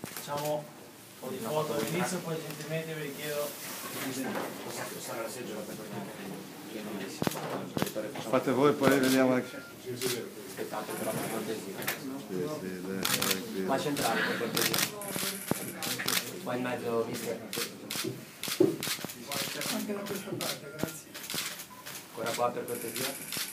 Facciamo un po' di foto all'inizio, poi gentilmente vi chiedo... Fate voi, poi vediamo anche. Aspettate però per cortesia. Qua centrale per cortesia. Qua in mezzo mister. Anche da questa parte, grazie. Ancora qua per cortesia.